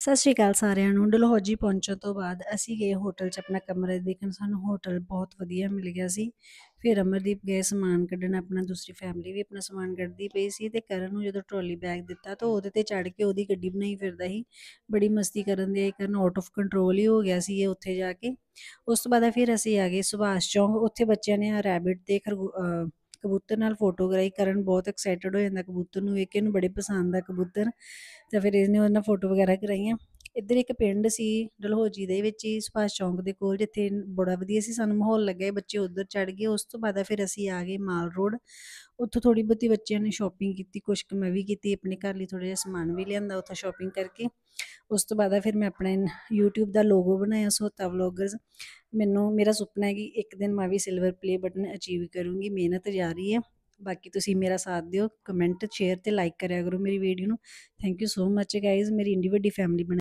ਸਤਿ ਸ਼੍ਰੀ ਅਕਾਲ ਸਾਰਿਆਂ ਨੂੰ। ਡਲਹੌਜੀ ਪਹੁੰਚਣ ਤੋਂ ਬਾਅਦ ਅਸੀਂ ਗਏ ਹੋਟਲ 'ਚ ਆਪਣਾ ਕਮਰਾ ਦੇਖਣ। ਸਾਨੂੰ ਹੋਟਲ ਬਹੁਤ ਵਧੀਆ ਮਿਲ ਗਿਆ ਸੀ। ਫਿਰ ਅਮਰਦੀਪ ਗਏ ਸਮਾਨ ਕੱਢਣ। ਆਪਣਾ ਦੂਸਰੀ ਫੈਮਿਲੀ ਵੀ ਆਪਣਾ ਸਮਾਨ ਕੱਢਦੀ ਪਈ ਸੀ ਤੇ ਕਰਨ ਨੂੰ ਜਦੋਂ ਟਰੋਲੀ ਬੈਗ ਦਿੱਤਾ ਤਾਂ ਉਹਦੇ ਤੇ ਚੜ ਕੇ ਉਹਦੀ ਗੱਡੀ ਬਣਾਈ ਫਿਰਦਾ ਸੀ। ਬੜੀ ਮਸਤੀ ਕਰਨ ਦੇ ਕਰਨ ਆਊਟ ਆਫ ਕੰਟਰੋਲ ਹੀ ਹੋ ਗਿਆ ਸੀ ਇਹ ਉੱਥੇ ਜਾ ਕੇ। ਉਸ ਤੋਂ ਬਾਅਦ ਫਿਰ ਅਸੀਂ ਆ ਗਏ ਸੁਭਾਸ਼ ਚੌਂਕ। ਉੱਥੇ ਬੱਚਿਆਂ ਨੇ ਰੈਬਿਟ ਤੇ ਖਰਗੋ- ਕਬੂਤਰ ਨਾਲ ਫੋਟੋ ਕਰਾਈ ਕਰਨ ਬਹੁਤ ਐਕਸਾਈਟਡ ਹੋ ਜਾਂਦਾ, ਕਬੂਤਰ ਨੂੰ ਵੇਖ ਕੇ ਇਹਨੂੰ ਬੜੇ ਪਸੰਦ ਆ ਕਬੂਤਰ। ਤੇ ਫਿਰ ਇਹਨੇ ਉਹਨਾਂ ਨਾਲ ਫੋਟੋ ਵਗੈਰਾ ਕਰਾਈਆਂ। ਇੱਧਰ ਇੱਕ ਪਿੰਡ ਸੀ ਡਲਹੌਜੀ ਦੇ ਵਿੱਚ ਹੀ, ਸੁਭਾਸ਼ ਚੌਂਕ ਦੇ ਕੋਲ, ਜਿੱਥੇ ਬੜਾ ਵਧੀਆ ਸੀ, ਸਾਨੂੰ ਮਾਹੌਲ ਲੱਗਿਆ। ਬੱਚੇ ਉੱਧਰ ਚੜ ਗਏ, ਉਸ ਤੋਂ ਬਾਅਦ ਫਿਰ ਅਸੀਂ ਆ ਗਏ ਮਾਲ ਰੋਡ। ਉੱਥੋਂ ਥੋੜੀ ਬਹੁਤੀ ਬੱਚਿਆਂ ਨੇ ਸ਼ਾਪਿੰਗ ਕੀਤੀ, ਕੁਛ ਕੁ ਮੈਂ ਵੀ ਕੀਤੀ, ਆਪਣੇ ਘਰ ਲਈ ਥੋੜਾ ਜਿਹਾ ਸਮਾਨ ਵੀ ਲਿਆਂਦਾ ਉੱਥੋਂ ਸ਼ਾਪਿੰਗ ਕਰਕੇ। ਉਸ ਤੋਂ ਬਾਅਦ ਫਿਰ ਮੈਂ ਆਪਣੇ YouTube ਦਾ ਲੋਗੋ ਬਣਾਇਆ, ਸੋਤਾ ਵਲੋਗਰਸ ਮੈਨੂੰ, ਮੇਰਾ ਸੁਪਨਾ ਹੈ ਕਿ ਇੱਕ ਦਿਨ ਮੈਂ ਵੀ ਸਿਲਵਰ ਪਲੇ ਬਟਨ ਅਚੀਵ ਕਰੂੰਗੀ, ਮਿਹਨਤ ਜਾਰੀ ਹੈ। ਬਾਕੀ ਤੁਸੀਂ ਮੇਰਾ ਸਾਥ ਦਿਓ ਕਮੈਂਟ ਸ਼ੇਅਰ ਤੇ ਲਾਈਕ ਕਰਿਆ ਕਰੋ ਮੇਰੀ ਵੀਡੀਓ ਨੂੰ। Thank you so much guys ਮੇਰੀ ਇੰਡੀ ਵੱਡੀ ਫੈਮਿਲੀ ਬਣਾ